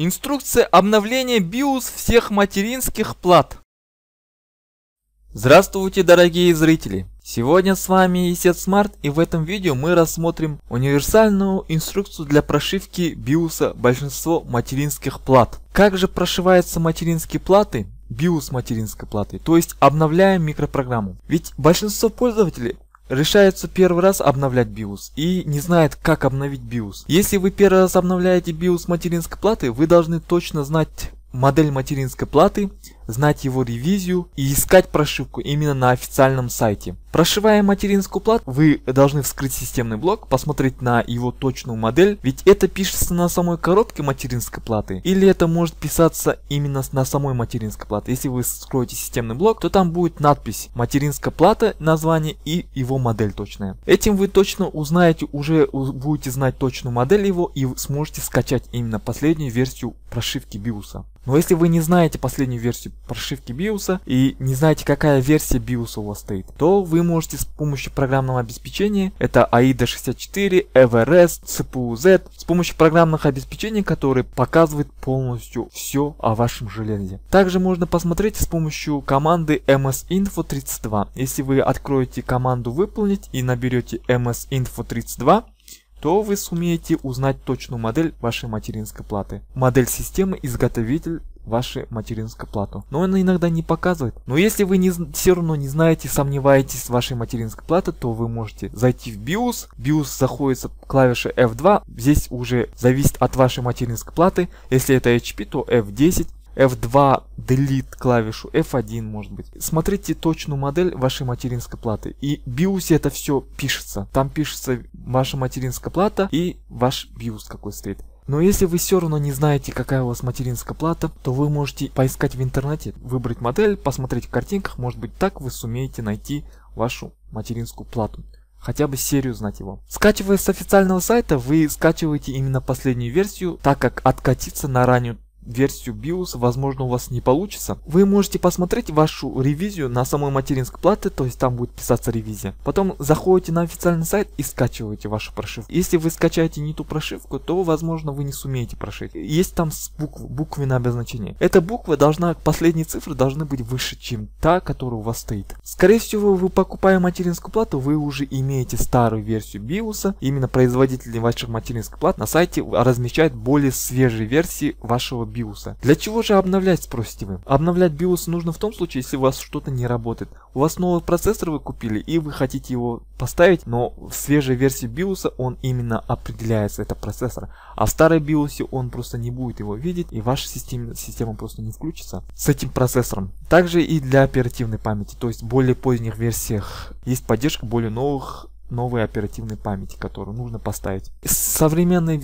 Инструкция обновления BIOS всех материнских плат. Здравствуйте, дорогие зрители! Сегодня с вами Исет Смарт и в этом видео мы рассмотрим универсальную инструкцию для прошивки BIOS большинство материнских плат. Как же прошиваются материнские платы? BIOS материнской платы, то есть обновляем микропрограмму. Ведь большинство пользователей решается первый раз обновлять BIOS и не знает, как обновить BIOS. Если вы первый раз обновляете BIOS материнской платы, вы должны точно знать модель материнской платы, знать его ревизию и искать прошивку именно на официальном сайте. Прошивая материнскую плату, вы должны вскрыть системный блок, посмотреть на его точную модель, ведь это пишется на самой коробке материнской платы, или это может писаться именно на самой материнской плате. Если вы вскроете системный блок, то там будет надпись материнская плата, название и его модель точная. Этим вы точно узнаете, уже будете знать точную модель его и сможете скачать именно последнюю версию прошивки BIOS. Но если вы не знаете последнюю версию прошивки BIOS и не знаете какая версия BIOS у вас стоит, то вы можете с помощью программного обеспечения, это AIDA64, Everest, CPU-Z, с помощью программных обеспечений, которые показывают полностью все о вашем железе. Также можно посмотреть с помощью команды msinfo32. Если вы откроете команду выполнить и наберете msinfo32, то вы сумеете узнать точную модель вашей материнской платы. Модель системы изготовитель вашей материнской плату. Но она иногда не показывает. Но если вы не, все равно не знаете, сомневаетесь в вашей материнской плате, то вы можете зайти в BIOS. BIOS заходится клавиша F2. Здесь уже зависит от вашей материнской платы. Если это HP, то F10. F2 delete клавишу, F1 может быть. Смотрите точную модель вашей материнской платы. И BIOS это все пишется. Там пишется ваша материнская плата и ваш BIOS какой стоит. Но если вы все равно не знаете, какая у вас материнская плата, то вы можете поискать в интернете, выбрать модель, посмотреть в картинках, может быть так вы сумеете найти вашу материнскую плату хотя бы серию знать его. Скачивая с официального сайта, вы скачиваете именно последнюю версию, так как откатиться на раннюю версию BIOS, возможно у вас не получится. Вы можете посмотреть вашу ревизию на самой материнской плате, то есть там будет писаться ревизия. Потом заходите на официальный сайт и скачиваете вашу прошивку. Если вы скачаете не ту прошивку, то возможно вы не сумеете прошить. Есть там букв, буквенное обозначение. Эта буква должна, последние цифры должны быть выше, чем та, которая у вас стоит. Скорее всего, вы покупая материнскую плату, вы уже имеете старую версию BIOS. Именно производители ваших материнских плат на сайте размещают более свежие версии вашего BIOS BIOS. Для чего же обновлять, спросите вы? Обновлять BIOS нужно в том случае, если у вас что-то не работает. У вас новый процессор вы купили и вы хотите его поставить, но в свежей версии BIOS он именно определяется, это процессор. А в старой BIOS он просто не будет его видеть и ваша система, система просто не включится с этим процессором. Также и для оперативной памяти, то есть в более поздних версиях есть поддержка более новых новой оперативной памяти, которую нужно поставить. Современной,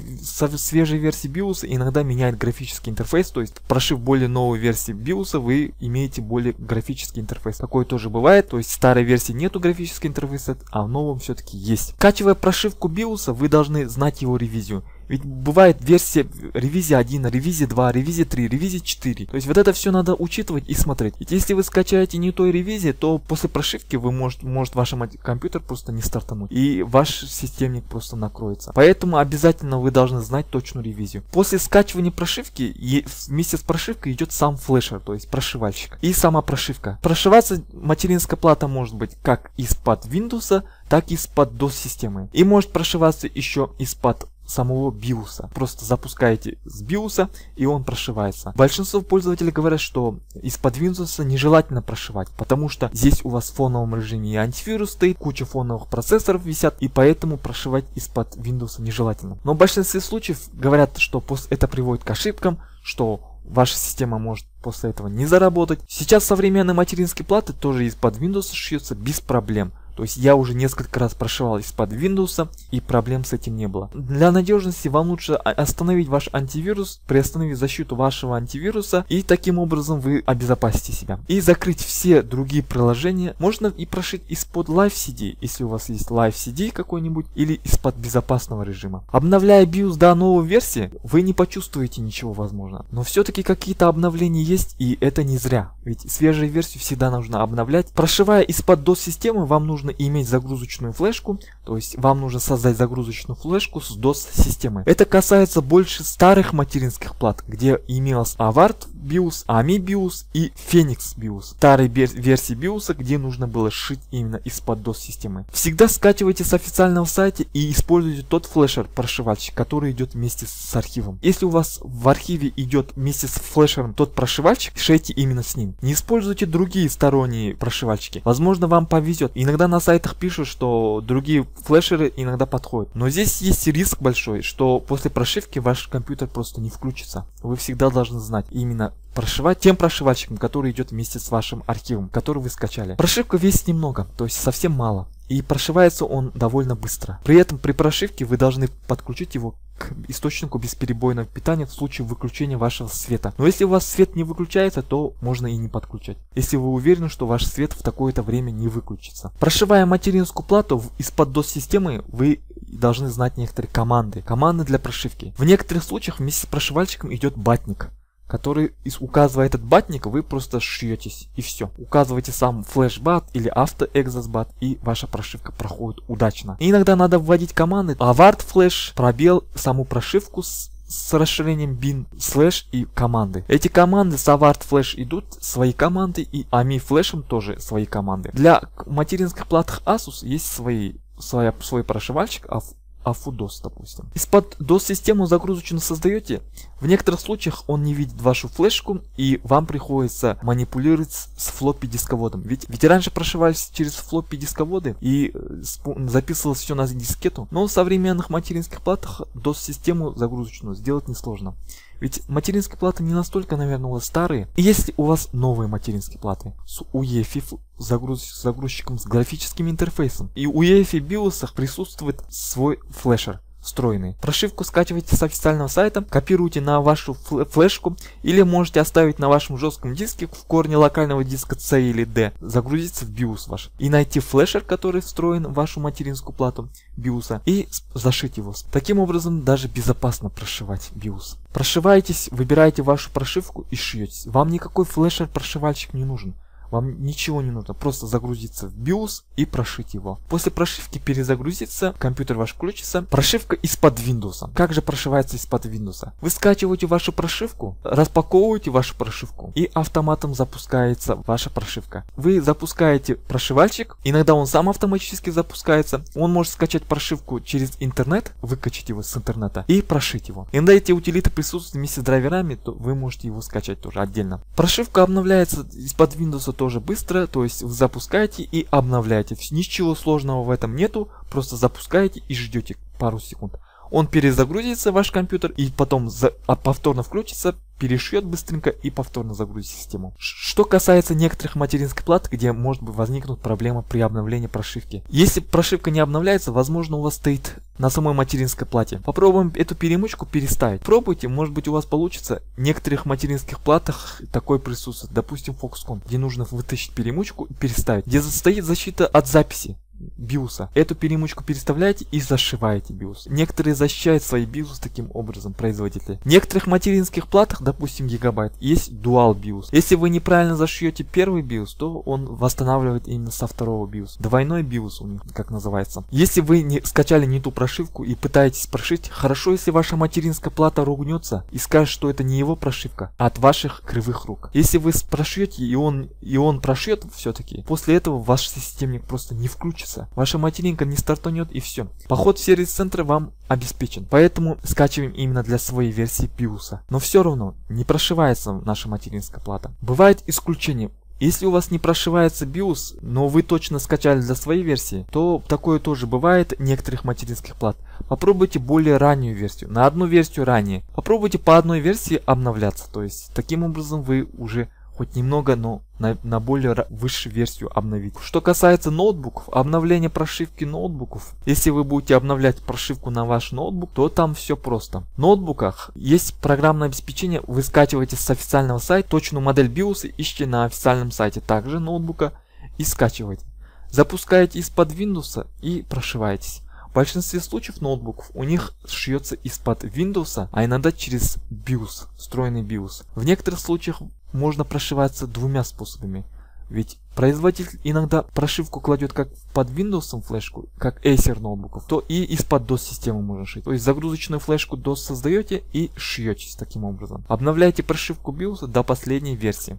свежей версии BIOS иногда меняет графический интерфейс, то есть прошив более новую версию BIOS, вы имеете более графический интерфейс. Такое тоже бывает, то есть в старой версии нету графического интерфейса, а в новом все-таки есть. Качивая прошивку BIOS, вы должны знать его ревизию. Ведь бывает версия ревизия 1, ревизия 2, ревизия 3, ревизия 4. То есть вот это все надо учитывать и смотреть. Ведь если вы скачаете не той ревизии, то после прошивки вы может, может ваш компьютер просто не стартануть. И ваш системник просто накроется. Поэтому обязательно вы должны знать точную ревизию. После скачивания прошивки вместе с прошивкой идет сам флешер, то есть прошивальщик. И сама прошивка. Прошиваться материнская плата может быть как из-под Windows, так и из-под DOS системы. И может прошиваться еще из-под самого биуса. Просто запускаете с биуса и он прошивается. Большинство пользователей говорят, что из-под Windows нежелательно прошивать, потому что здесь у вас в фоновом режиме и антивирус стоит, куча фоновых процессоров висят, и поэтому прошивать из-под Windows нежелательно. Но в большинстве случаев говорят, что это приводит к ошибкам, что ваша система может после этого не заработать. Сейчас современные материнские платы тоже из-под Windows шьются без проблем. То есть я уже несколько раз прошивал из-под Windows и проблем с этим не было. Для надежности вам лучше остановить ваш антивирус, приостановить защиту вашего антивируса и таким образом вы обезопасите себя. И закрыть все другие приложения можно и прошить из-под Live CD, если у вас есть Live CD какой-нибудь или из-под безопасного режима. Обновляя BIOS до новой версии, вы не почувствуете ничего возможно. Но все-таки какие-то обновления есть и это не зря. Ведь свежие версии всегда нужно обновлять. Прошивая из-под DOS системы вам нужно нужно иметь загрузочную флешку, то есть вам нужно создать загрузочную флешку с DOS-системой. Это касается больше старых материнских плат, где имелось Avart BIOS, AMI BIOS и Phoenix BIOS. Старые версии BIOS, где нужно было сшить именно из-под DOS-системы. Всегда скачивайте с официального сайта и используйте тот флешер прошивальщик, который идет вместе с архивом. Если у вас в архиве идет вместе с флешером тот прошивальщик, шейте именно с ним. Не используйте другие сторонние прошивальщики. Возможно вам повезет. Иногда на сайтах пишут, что другие флешеры иногда подходят. Но здесь есть риск большой, что после прошивки ваш компьютер просто не включится. Вы всегда должны знать именно прошивать тем прошивальщиком, который идет вместе с вашим архивом, который вы скачали. Прошивка весит немного, то есть совсем мало. И прошивается он довольно быстро. При этом при прошивке вы должны подключить его к источнику бесперебойного питания в случае выключения вашего света. Но если у вас свет не выключается, то можно и не подключать. Если вы уверены, что ваш свет в такое-то время не выключится. Прошивая материнскую плату из-под DOS-системы, вы должны знать некоторые команды. Команды для прошивки. В некоторых случаях вместе с прошивальщиком идет батник который указывая этот батник, вы просто шьетесь и все. Указываете сам флешбат или автоэкзосбат и ваша прошивка проходит удачно. И иногда надо вводить команды avart flash, пробел, саму прошивку с с расширением bin слэш и команды. Эти команды с avart flash идут свои команды и ami флешем тоже свои команды. Для материнских плат Asus есть свои, своя, свой прошивальщик, а AFUDOS, допустим. Из-под DOS-систему загрузочную создаете, в некоторых случаях он не видит вашу флешку и вам приходится манипулировать с флоппи дисководом. Ведь, ведь раньше прошивались через флоппи дисководы и э, записывалось все на дискету. Но в современных материнских платах DOS-систему загрузочную сделать несложно. Ведь материнские платы не настолько, наверное, у вас старые. И если у вас новые материнские платы с UEFI загруз... загрузчиком с графическим интерфейсом, и у UEFI BIOS присутствует свой флешер встроенный. Прошивку скачивайте с официального сайта, копируйте на вашу флешку или можете оставить на вашем жестком диске в корне локального диска C или D, загрузиться в BIOS ваш и найти флешер, который встроен в вашу материнскую плату BIOS и зашить его. Таким образом даже безопасно прошивать BIOS. Прошиваетесь, выбираете вашу прошивку и шьетесь. Вам никакой флешер прошивальщик не нужен. Вам ничего не нужно, просто загрузиться в BIOS и прошить его. После прошивки перезагрузиться, компьютер ваш включится. Прошивка из-под Windows. Как же прошивается из-под Windows? Вы скачиваете вашу прошивку, распаковываете вашу прошивку и автоматом запускается ваша прошивка. Вы запускаете прошивальщик, иногда он сам автоматически запускается. Он может скачать прошивку через интернет, выкачать его с интернета и прошить его. Иногда эти утилиты присутствуют вместе с драйверами, то вы можете его скачать тоже отдельно. Прошивка обновляется из-под Windows тоже быстро, то есть запускаете и обновляете. Ничего сложного в этом нету, просто запускаете и ждете пару секунд. Он перезагрузится, ваш компьютер, и потом за, а повторно включится, перешьет быстренько и повторно загрузит систему. Что касается некоторых материнских плат, где может возникнуть проблема при обновлении прошивки. Если прошивка не обновляется, возможно у вас стоит на самой материнской плате. Попробуем эту перемычку переставить. Пробуйте, может быть у вас получится. В некоторых материнских платах такой присутствует. Допустим Foxconn, где нужно вытащить перемычку и переставить. Где стоит защита от записи биуса. Эту перемычку переставляете и зашиваете биус. Некоторые защищают свои биусы таким образом, производители. В некоторых материнских платах, допустим гигабайт, есть дуал биус. Если вы неправильно зашьете первый биус, то он восстанавливает именно со второго биус. Двойной биус у них, как называется. Если вы не скачали не ту прошивку и пытаетесь прошить, хорошо, если ваша материнская плата ругнется и скажет, что это не его прошивка, а от ваших кривых рук. Если вы прошьете и он, и он прошьет все-таки, после этого ваш системник просто не включится получится. Ваша материнка не стартанет и все. Поход в сервис-центр вам обеспечен. Поэтому скачиваем именно для своей версии BIOS. Но все равно не прошивается наша материнская плата. Бывает исключение. Если у вас не прошивается BIOS, но вы точно скачали для своей версии, то такое тоже бывает некоторых материнских плат. Попробуйте более раннюю версию, на одну версию ранее. Попробуйте по одной версии обновляться, то есть таким образом вы уже хоть немного, но на, на более высшую версию обновить. Что касается ноутбуков, обновление прошивки ноутбуков. Если вы будете обновлять прошивку на ваш ноутбук, то там все просто. В ноутбуках есть программное обеспечение, вы скачиваете с официального сайта точную модель BIOS, ищите на официальном сайте также ноутбука и скачивайте. Запускаете из-под Windows и прошиваетесь. В большинстве случаев ноутбуков у них шьется из-под Windows, а иногда через BIOS, встроенный BIOS. В некоторых случаях можно прошиваться двумя способами. Ведь производитель иногда прошивку кладет как под Windows флешку, как Acer ноутбуков, то и из-под DOS системы можно шить. То есть загрузочную флешку DOS создаете и шьетесь таким образом. Обновляйте прошивку BIOS до последней версии.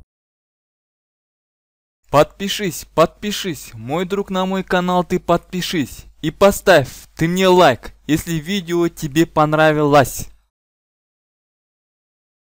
Подпишись, подпишись, мой друг на мой канал ты подпишись. И поставь ты мне лайк, если видео тебе понравилось.